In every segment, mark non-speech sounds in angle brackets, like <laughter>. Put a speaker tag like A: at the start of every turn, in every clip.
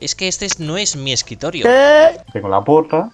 A: es que este no es mi escritorio.
B: Tengo la puerta.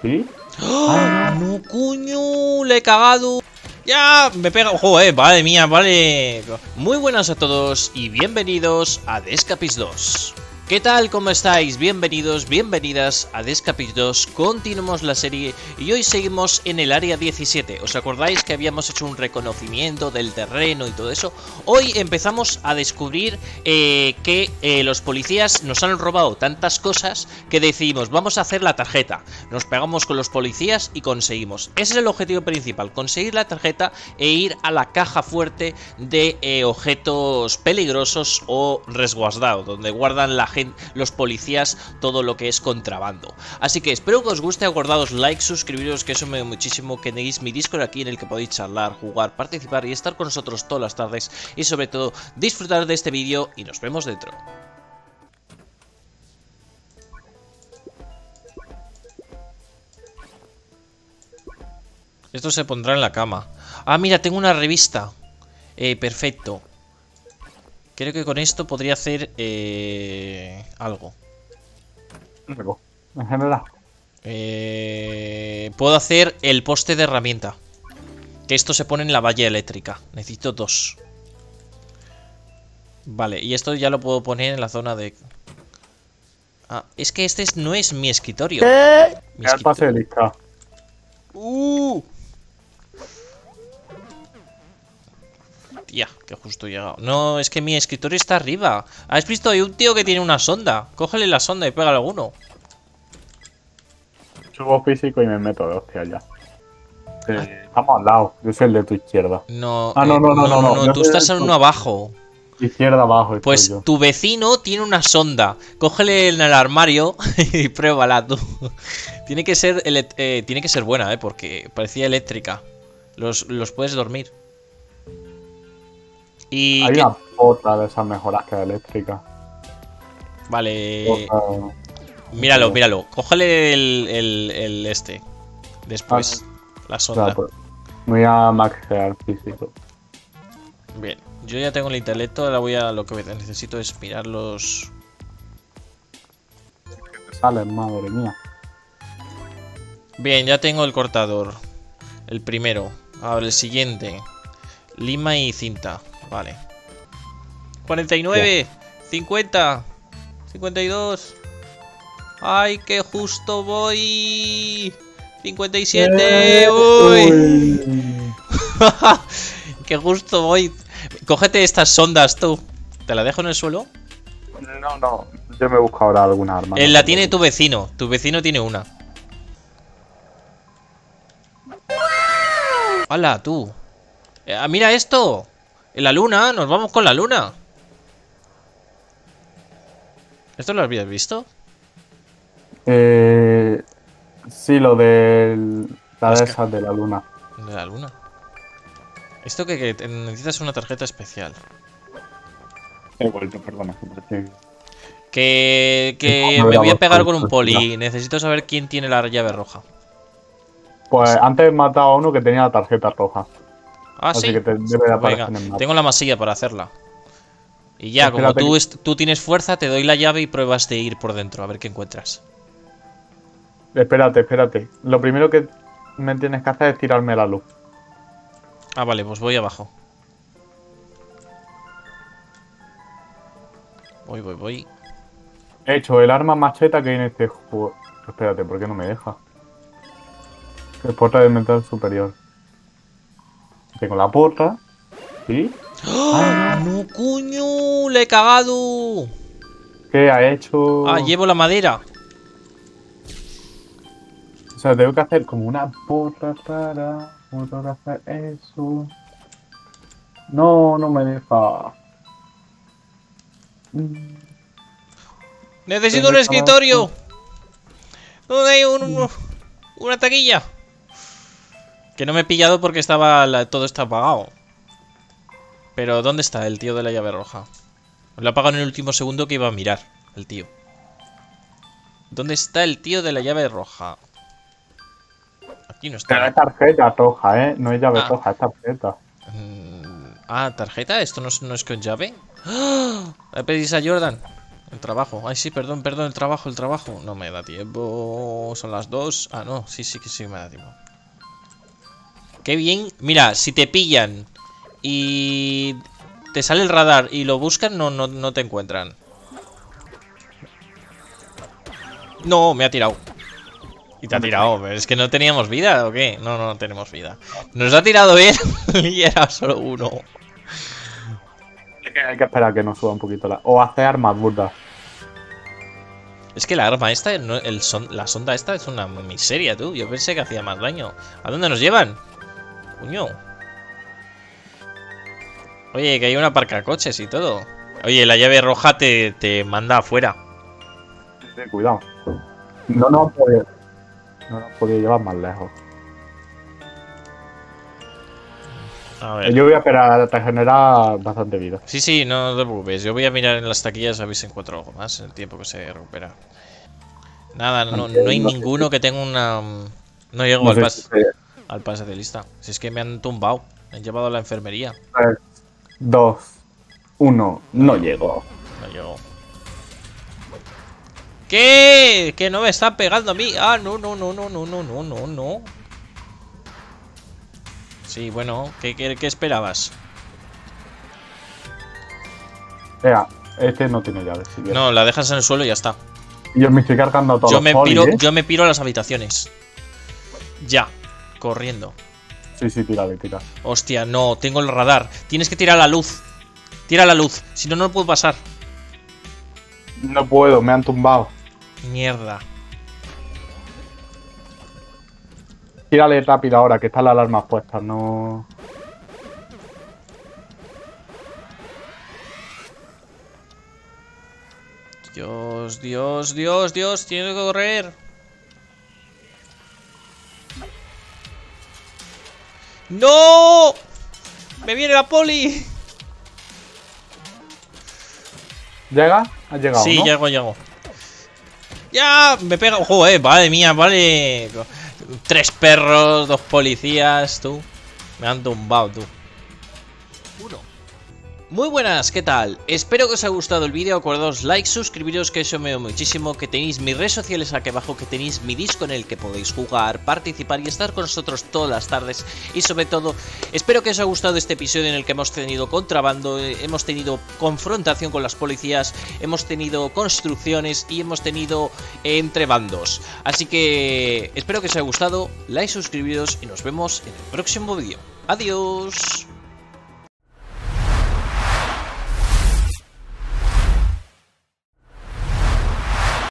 B: ¿Sí?
A: ¡Ah! ¡No, coño! ¡Le he cagado! ¡Ya! Me pega... ¡Joder! Madre mía, vale. Muy buenas a todos y bienvenidos a Descapis 2. ¿Qué tal? ¿Cómo estáis? Bienvenidos, bienvenidas a Descapis 2. Continuamos la serie y hoy seguimos en el área 17. ¿Os acordáis que habíamos hecho un reconocimiento del terreno y todo eso? Hoy empezamos a descubrir eh, que eh, los policías nos han robado tantas cosas que decidimos, vamos a hacer la tarjeta. Nos pegamos con los policías y conseguimos. Ese es el objetivo principal, conseguir la tarjeta e ir a la caja fuerte de eh, objetos peligrosos o resguardados, donde guardan la gente, los policías, todo lo que es contrabando. Así que espero que os guste, acordados like, suscribiros, que eso me da muchísimo, que tenéis mi Discord aquí en el que podéis charlar, jugar, participar y estar con nosotros todas las tardes y sobre todo disfrutar de este vídeo y nos vemos dentro. Esto se pondrá en la cama. Ah, mira, tengo una revista. Eh, perfecto. Creo que con esto podría hacer eh, algo.
B: Algo. En general.
A: Eh, puedo hacer el poste de herramienta. Que esto se pone en la valla eléctrica. Necesito dos. Vale, y esto ya lo puedo poner en la zona de... Ah, es que este no es mi escritorio. Mi
B: Ya el pase de lista.
A: ¡Uh! Tía, que justo he llegado. No, es que mi escritorio está arriba. ¿Has visto? Hay un tío que tiene una sonda. Cógele la sonda y pégale alguno.
B: Subo físico y me meto de hostia ya. Eh, estamos al lado. Yo soy el de tu izquierda.
A: No,
B: Ah, no,
A: eh,
B: no, no, no, no. Yo
A: tú
B: soy
A: estás en uno abajo.
B: Izquierda abajo.
A: Pues
B: yo.
A: tu vecino tiene una sonda. Cógele en el armario <laughs> y pruébala tú. tiene que ser eh, tiene que ser buena, eh, porque parecía eléctrica. Los, los puedes dormir. Y
B: Hay
A: que-
B: una pota de esas mejoras que eléctrica.
A: vale, míralo, míralo. Cógele el, el- el este. Después la
B: o sea,
A: sonda.
B: pues, voy a maxear físico.
A: Bien, yo ya tengo el intelecto. Ahora voy a lo que necesito es mirar los.
B: Sale, madre mía.
A: Bien, ya tengo el cortador. El primero. Ahora el siguiente. Lima y cinta. Vale. 49. 50. 52. Ay, que justo voy. 57. Uy. <laughs> que justo voy. Cógete estas sondas tú. ¿Te la dejo en el suelo?
B: No, no. Yo me busco ahora alguna arma.
A: Eh, la tiene tu vecino. Tu vecino tiene una. ¡Hala, tú! Eh, ah, ¡Mira esto! En la luna, nos vamos con la luna. ¿Esto lo habías visto?
B: Eh, sí, lo de la de esas de la luna.
A: De la luna. Esto que, que necesitas una tarjeta especial.
B: He vuelto, perdona. sí.
A: Que, que
B: No,
A: me
B: era
A: voy a pegar con un poli. Necesito saber quién tiene la llave roja.
B: Pues antes he matado a uno que tenía la tarjeta roja.
A: Ah,
B: así
A: sí.
B: que te debe de
A: Venga,
B: en el mapa.
A: tengo la masilla para hacerla. Y ya, como tú, tienes fuerza, te doy la llave y pruebas de ir por dentro, a ver qué encuentras.
B: Espérate, espérate. Lo primero que me tienes que hacer es tirarme la luz.
A: Ah, vale, pues voy abajo. Voy, voy, voy.
B: He hecho el arma macheta que hay en este juego. Espérate, ¿por qué no me deja? El porta de metal superior. Tengo la porta. ¿Sí?
A: ¡Ah! ¡No, coño! ¡Le he cagado!
B: ¿Qué ha hecho?
A: Ah, llevo la madera.
B: O sea, tengo que hacer como una porta para. ¿Cómo tengo que hacer eso? No, no me deja.
A: ¡Necesito un
B: ¿Dónde está la-
A: escritorio! ¿Dónde hay un, un- una taquilla? Que no me he pillado porque estaba la- todo está apagado. Pero ¿dónde está el tío de la llave roja? Lo ha apagado en el último segundo que iba a mirar, el tío. ¿Dónde está el tío de la llave roja? Aquí no
B: Pero es
A: está.
B: tarjeta roja, ¿eh? No es llave
A: Ah.
B: roja, es tarjeta.
A: Mm, Ah, tarjeta, esto no es, no es con llave. ¡Ah! Le pedís a Jordan. El trabajo. Ay, sí, perdón, perdón, el trabajo, el trabajo. No me da tiempo. Son las dos. Ah, no, sí, sí que sí me da tiempo. Qué bien. Mira, si te pillan y te sale el radar y lo buscan, no, no, no te encuentran. No, me ha tirado. Y te ha tirado. ¿Es que no teníamos vida o qué? No, no, no tenemos vida. Nos ha tirado él <laughs> y era solo uno.
B: Hay que esperar a que nos suba un poquito la... O hacer armas burdas.
A: Es que la arma esta, el la sonda esta es una miseria, tú. Yo pensé que hacía más daño. ¿A dónde nos llevan? Oye, que hay una parca coches y todo. Oye, la llave roja te, te manda afuera.
B: Sí, cuidado. No nos puede, no nos puede llevar más lejos.
A: A ver.
B: Yo voy a esperar a generar bastante vida.
A: Sí, sí, no te preocupes. Yo voy a mirar en las taquillas a ver si encuentro algo más en el tiempo que se recupera. Nada, no, no hay ninguno que tenga una... No llego al, pase, al pase de lista. Si es que me han tumbado. Me han llevado a la enfermería.
B: 3, 2, 1. No llego.
A: No llego. ¿Qué? Que no me están pegando a mí. Ah, no, no, no, no, no, no, no, no, no. Sí, bueno, ¿qué, qué, esperabas?
B: Vea, este no tiene llave.
A: no, la dejas en el suelo y ya está.
B: Yo me estoy cargando todo.
A: Yo me, piro, ¿eh? yo me piro a las habitaciones. Ya, corriendo.
B: Sí, sí, tira, tira.
A: Hostia, no, tengo el radar. Tienes que tirar la luz. Tira la luz, si no, no puedo pasar.
B: No puedo, me han tumbado.
A: Mierda.
B: Tírale rápido ahora, que está la alarma puesta, no...
A: Dios, Dios, Dios, Dios, tiene que correr. ¡No! ¡Me viene la poli!
B: ¿Llega? ¿Has llegado?
A: Sí, llego, llego. ¡Ya! Me pega. Joder, madre mía, vale. Tres perros, dos policías, tú. Me han tumbado, tú. Muy buenas, ¿qué tal? Espero que os haya gustado el vídeo, acordaos like, suscribiros que eso me da muchísimo, que tenéis mis redes sociales aquí abajo, que tenéis mi disco en el que podéis jugar, participar y estar con nosotros todas las tardes y sobre todo, espero que os haya gustado este episodio en el que hemos tenido contrabando, eh, hemos tenido confrontación con las policías, hemos tenido construcciones y hemos tenido entre bandos. Así que espero que os haya gustado, like, suscribiros y nos vemos en el próximo vídeo. Adiós.